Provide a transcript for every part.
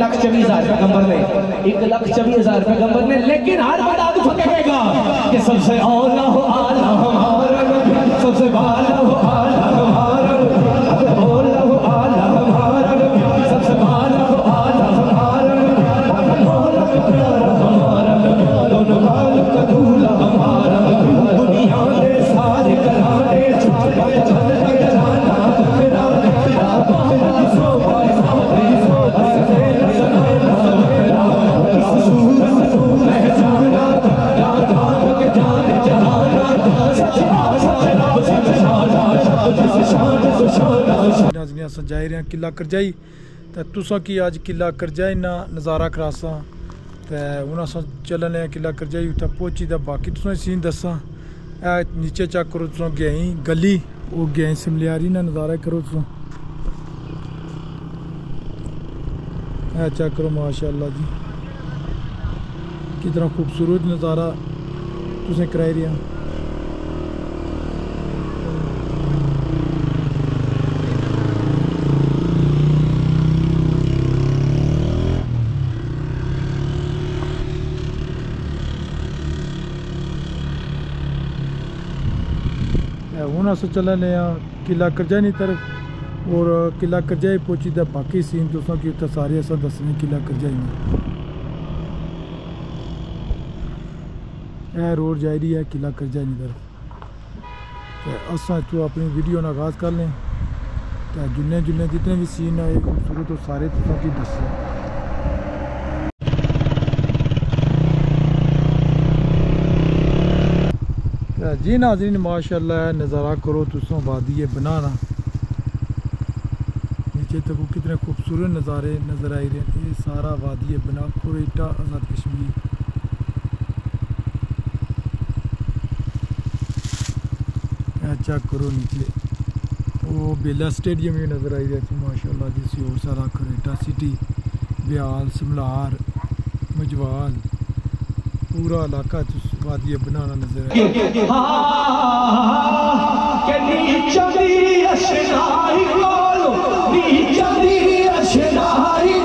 ایک لاکھ چوبیس ہزار پیغمبر نے ایک لاکھ چوبیس ہزار پیغمبر نے لیکن ہر بندہ تو کہے گا کہ سب سے اولا ہو آلہ ہمارا نبی سب سے بالا جائے رہے ہیں قلعہ کرجائی تے تساں کی اج قلعہ کرجائی نا نظارہ کراساں تے ہن اساں چلنے ہیں قلعہ کرجائی تے پہنچی تے باقی تساں سین دساں اے نیچے چیک کرو تساں گئیں گلی او گئیں سملیاری نا نظارہ کرو تساں اے چیک کرو ماشاءاللہ جی کتنا خوبصورت نظارہ تسیں کرائی رہے ہیں ہوں اص چلنے ہاں قلعہ کرجائی طرف اور قلعہ کرجائی پہنچی تے باقی سین دوستوں کی اتنے سارے اصل دسنے قلعہ کرجائی میں اے روڈ جائی رہی ہے قلعہ کرجائی طرف تے اساں تو اپنی ویڈیو نا آغاز کر لیں تے جنے جنے جتنے بھی سین آئے خوبصورت وہ سارے دوستوں کی جی ناظرین، ماشاءاللہ نظارہ کرو تسوں وادی بنانا نیچے تک کتنے خوبصورت نظارے نظر آئی رہے ہیں۔ یہ سارا وادی بنا کوریٹا آزاد کشمیر۔ چیک کرو نیچے۔ وہ بیلا سٹیڈیم بھی نظر آئی رہی ماشاء اللہ جی سی اور سارا کوریٹا سٹی بیال سملار مجوال، پورا علاقہ وادی بنانا نظر آئی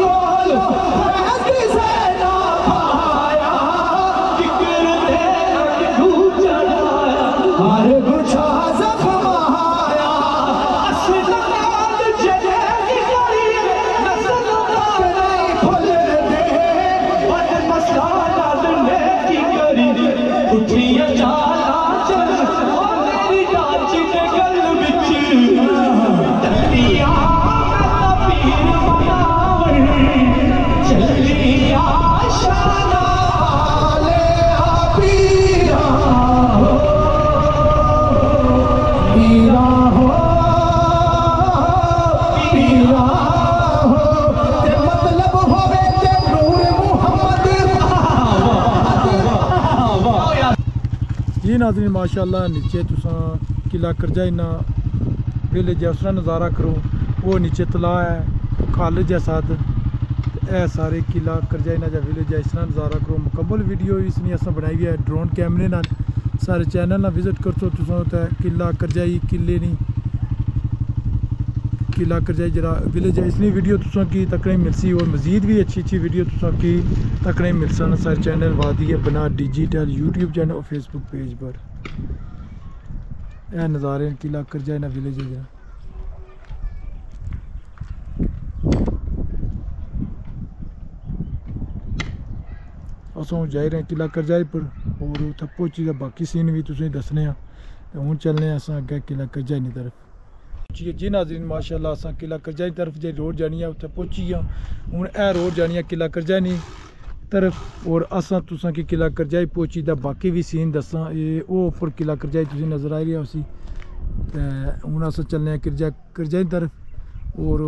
جی ناظرین، ماشاءاللہ نیچے تساں قلعہ کرجائی نا ویلج ہے اس کا نظارہ کرو، وہ نیچے تلا ہے کالج ہے ساتھ تے اے سارے قلعہ کرجائی نا جا ویلج ہے اس طرح نظارہ کرو، مکمل ویڈیو اس نے اساں بنائی ہے، ڈرون کیمرے نال، سارے چینل نا وزٹ کرسو تساں کرجائی قلعے جرا ویلج ہے اس لیے ویڈیو تساں کی تقریب ملسی اور مزید بھی اچھی اچھی ویڈیو تساں کی تقریب ملسن سارے چینل وادی ہے بنا ڈیجیٹل یوٹیوب چینل اور فیس بک پیج پر اے نظارے قلعہ کرجائی نا ویلج ہے اسوں جائی رہے ہیں قلعہ کرجائی پر اور اتھا پہنچی باقی سین بھی تسیں دسنے ہیں تے ہن چلنے ہیں اساں اگے قلعہ کرجائی پہنچی جی ناظرین ماشاءاللہ اساں قلعہ کرجائی طرف جے روڈ جانی ہے، اتھے پہنچی ہاں ہن اے روڈ جانی ہے قلعہ کرجائی طرف اور اساں تساں کی قلعہ کرجائی پہنچی دا باقی بھی سین دساں۔ اے او اوپر قلعہ کرجائی تسیں نظر آئی رہی ہے اسی تے ہن اساں چلنے ہیں کرجا کرجائی طرف اور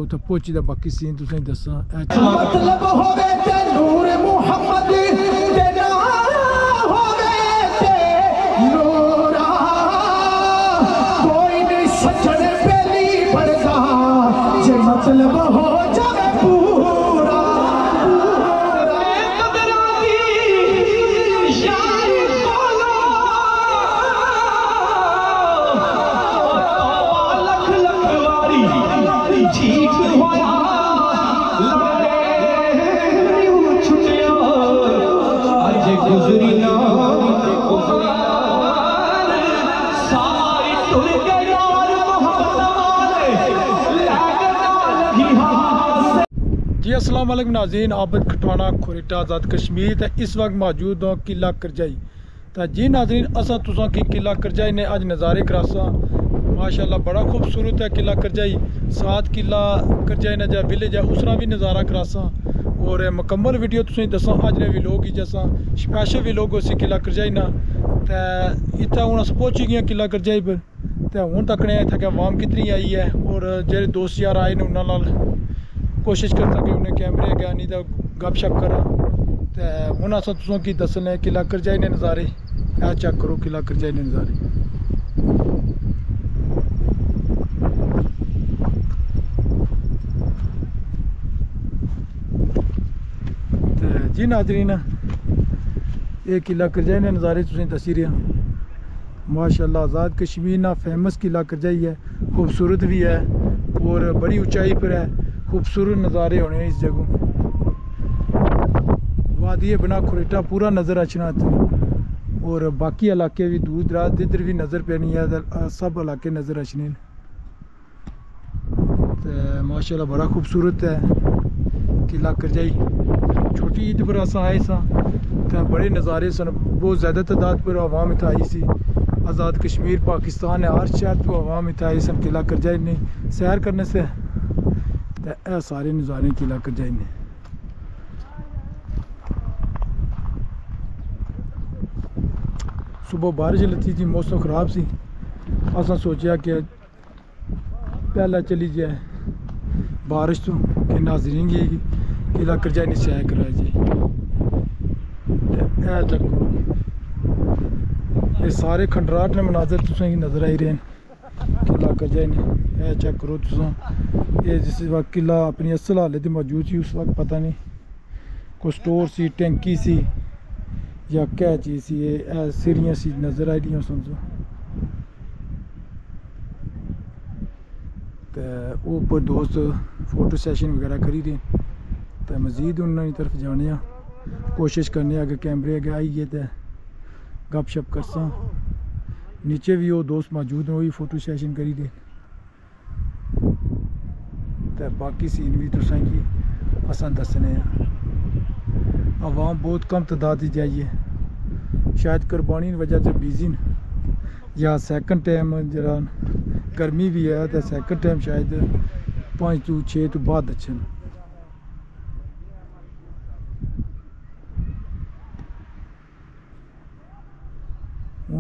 السلام علیکم ناظرین، عابد کھٹوانا کھوریٹا آزاد کشمیر تے اس وقت موجود ہوں قلعہ کرجائی۔ تے جی ناظرین اسا تساں کی قلعہ کرجائی نے اج نظارے کراسا ماشاءاللہ بڑا خوبصورت ہے قلعہ کرجائی۔ سات قلعہ کرجائی نے جا ویلج ہے اسرا بھی نظارہ کراسا اور مکمل ویڈیو تسیں دساں اج نے ویلوگ ہی جیسا۔ اسپیشل ویلوگ اسی قلعہ کرجائی نا۔ تے ایتھے ہن اس پہنچی گئے قلعہ کرجائی پر تے ہن تکنے ایتھے کہ عوام کتنی آئی ہے۔ اور جڑے دوست یار آئے نے انہاں نال۔ کوشش کرتا کہ انہیں کیمرے گیا نہیں دا گپ شپ کرا تو ہن اساں تسوں کی دسنے قلعہ کرجائی نے نظارے اے چیک کرو قلعہ کرجائی نے نظارے جی ناظرین یہ قلعہ کرجائی نے نظارے تھی دسی رہے ماشاء اللہ آزاد کشمیر نہ فیمس قلعہ کرجائی ہے، خوبصورت بھی ہے اور بڑی اونچائی پر ہے۔ خوبصورت نظارے ہونے اس جگہ وادی بنا کھریٹا پورا نظر اچنا اور باقی علاقے بھی دور دراز جدھر بھی نظر پینی ہے سب علاقے نظر اچنے ماشاءاللہ بڑا خوبصورت ہے۔ قلعہ کرجائی، چھوٹی عید پر اساں آئے سا تو بڑے نظارے سن۔ بہت زیادہ تعداد پر عوام اتھا آئی سی۔ آزاد کشمیر، پاکستان ہے ہر شہر تو عوام اتھا آئے سن قلعہ کرجائی نے۔ سیر کرنے سے ਤੇ سارے نظارے ਨਜ਼ਾਰੇ ਕਿਲਾ صبح بارش لتی تھی، موسم خراب سی۔ اصا سوچیا کہ پہلا چلی جائے بارش تو، کہ ناظرین گی قلعہ کرجائی نہیں سیاح کرائے جی اے تک یہ سارے کھنڈرات نے مناظر تصویر نظر آئی رہے ہیں۔ قلعہ کجین اے چیک کرو تو ساں یہ جس وقت قلعہ اپنی اصل حالت موجود سی اس وقت پتہ نہیں۔ کوئی سٹور سی، ٹینکی سی، یا کیا چیز سی، یہ سیریاں سی نظر آئی دیوں سمجھو تو۔ اوپر دوست فوٹو سیشن وغیرہ کری دیں تو مزید انہوں نے طرف جانے ہیں کوشش کرنے اگر کیمرے آئی آئیے تو گپ شپ کرسا ہوں نیچے بھی وہ دوست موجود ہیں، وہی فوٹو سیشن کری دے تو باقی سین بھی تسان کی اساں دسنے ہیں۔ عوام بہت کم تعداد ہی جائیے شاید قربانی وجہ سے بیزی نا یا سیکنڈ ٹائم جرا گرمی بھی ہے تو سیکنڈ ٹائم شاید پانچ تو چھ تو بعد اچھے ہیں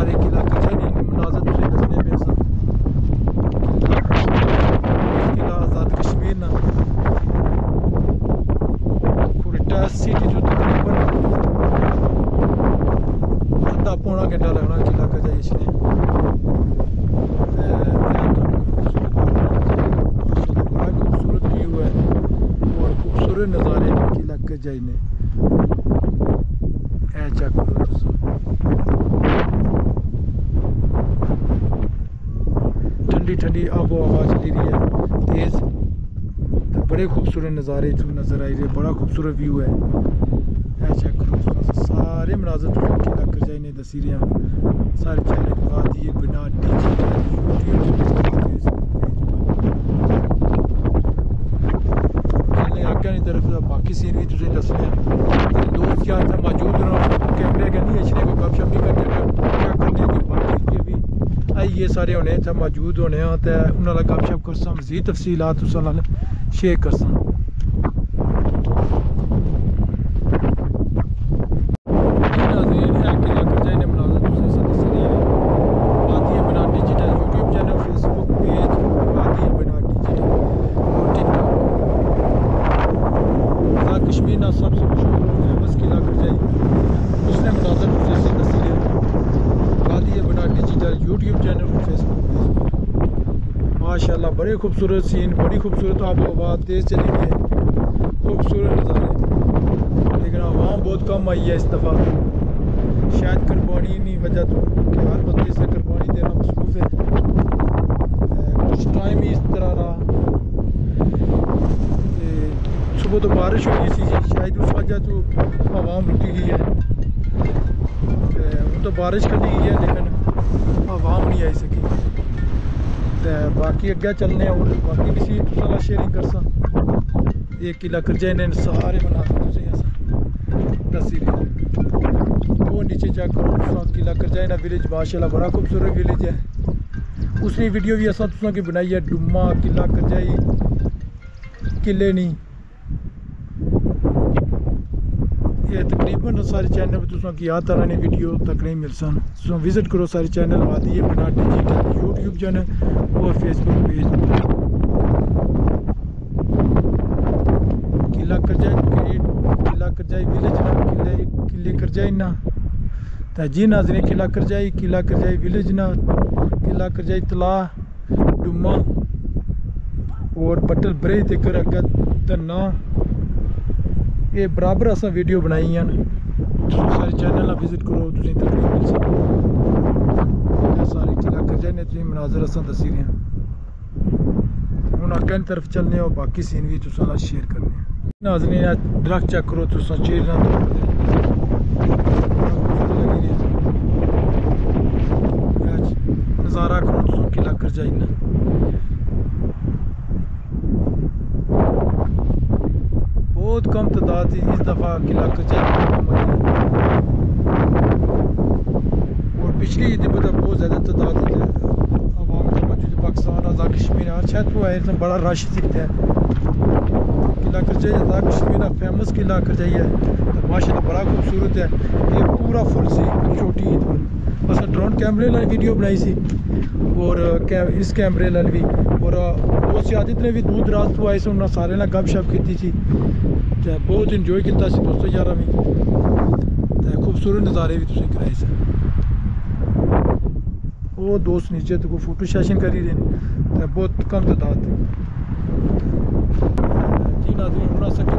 سارے قلعہ کا مناظر اسے نظر میں سا قلعہ آزاد کشمیر نا کوریٹا جو تقریباً پونا گھنٹہ لگنا قلعہ کا جائے اس نے خوبصورت ویو ہے اور خوبصورت نظارے قلعہ کا جائے نے اے چیک کرو ٹھنڈی ٹھنڈی آب و ہوا چلی رہی ہے، تیز۔ تو بڑے خوبصورت نظارے تو نظر آئی رہے، بڑا خوبصورت ویو ہے۔ اے چیک کرو سارے مناظر تو کی لگ کر جائے نے دسی رہے ہیں سارے چینل لگا دیے بنا آگے کی طرف باقی سین بھی تجھے دسنے ہیں۔ دوست یار تھا موجود رہو کیمرے کہ نہیں اچھنے کو گپ شپ نہیں کرنے کیا کرنے کی باقی یہ بھی آئی یہ سارے ہونے تھے، موجود ہونے ہاں تو انہوں گپ شپ کرسا مزید تفصیلات اس نال شیئر کرسا جی ناظرین یہ کہ لگ جائے نے مناظر تسے سا دس رہی ہے وادی بنا digital YouTube channel Facebook page وادی بنا ڈیجیٹل اور ٹک ٹاک آزاد کشمیر نا سب سے مشہور اور فیمس قلعہ کر جائے اس نے مناظر تسے سا دس رہی ہے وادی بنا ڈیجیٹل یوٹیوب چینل اور فیس بک پیج ماشاءاللہ بڑے خوبصورت سین بڑی خوبصورت آب و ہوا تیز چلی گئی۔ ہے خوبصورت نظارے۔ لیکن عوام بہت کم آئی ہے اس دفعہ۔ شاید قربانی نہیں وجہ تو کہ ہر بندے سے قربانی دینا مصروف ہے۔ کچھ ٹائم ہی اس طرح رہا۔ صبح تو بارش ہوئی سی جی، شاید اس وجہ تو عوام رکی گئی ہے۔ تو بارش کرنی گئی ہے، لیکن عوام نہیں آئی سکی۔ تے باقی اگے چلنے اور باقی بھی سی تو شیئرنگ کرسا ایک قلعہ کرجے نے سارے بنا تسیں دسی وہ نیچے چیک کرو قلعہ کرجے نا ویلیج بڑا خوبصورت ویلیج ہے اس نے ویڈیو بھی اصل تساں کی بنائی ہے ڈما قلعہ کرجائی قلعے نہیں تقریباً سارے چینل پہ تساں کی ہر طرح ویڈیو تک نہیں مل سن۔ تساں وزٹ کرو سارے چینل وادی ہے بنا ڈیجیٹل یوٹیوب چینل اور Facebook page Qila Karjai great, Qila Karjai village نا قلعے کرجائی نا تا جی ناظرین، قلعہ کرجائی قلعہ کرجائی ویلیج نا قلعہ کرجائی تلا ڈما اور بٹل برے تکر اگت یہ برابر اساں ویڈیو بنائی ہیں سارے چینل نا وزٹ کرو تسی تقریباً مل سکتے یہ سارے قلعہ کرجائی مناظر اساں دسی رہے ہیں ہوں اگے طرف چلنے اور باقی سین بھی تساں شیئر کرنے ہیں ناظرین درخت چیک کرو تساں چیر نہ نظارہ کرو تساں قلعہ کرجائی نا بہت کم تعداد تھی اس دفعہ قلعہ کرجائی اور پچھلی عید پر بہت زیادہ تعداد عوام جو موجود پاکستان، آزاد کشمیر ہر شاید وہ ہے اس بڑا رش سکتا ہے قلعہ کرجائی آزاد کشمیر فیمس قلعہ کرجائی ہے ماشاء اللہ بڑا خوبصورت ہے۔ یہ پورا فل سی چھوٹی عید پر بس ڈرون کیمرے لال ویڈیو بنائی سی۔ اور اس کیمرے لال بھی۔ اور بہت سی عادت نے بھی دور دراز تو آئے سے انہوں نے سارے گپ شپ کی سی۔ تے بہت انجوائے کیتا سی دوستو یارا بھی تے خوبصورت نظارے بھی تسی کرائے سے وہ دوست نیچے تو کوئی فوٹو سیشن کری رہے ہیں تے بہت کم تعداد تھی جی ناظرین ہونا سکے